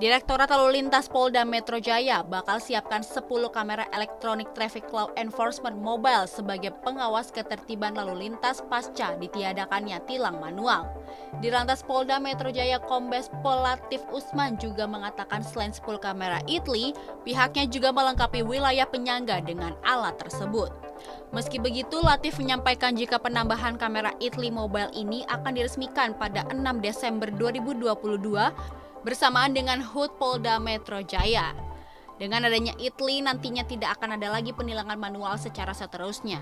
Direktorat Lalu Lintas Polda Metro Jaya bakal siapkan 10 kamera elektronik traffic law enforcement mobile sebagai pengawas ketertiban lalu lintas pasca ditiadakannya tilang manual. Di Lantas Polda Metro Jaya Kombes Polatif Usman juga mengatakan selain 10 kamera ITLI, pihaknya juga melengkapi wilayah penyangga dengan alat tersebut. Meski begitu, Latif menyampaikan jika penambahan kamera ITLI mobile ini akan diresmikan pada 6 Desember 2022 bersamaan dengan HUT Polda Metro Jaya. Dengan adanya ITLI nantinya tidak akan ada lagi penilangan manual secara seterusnya.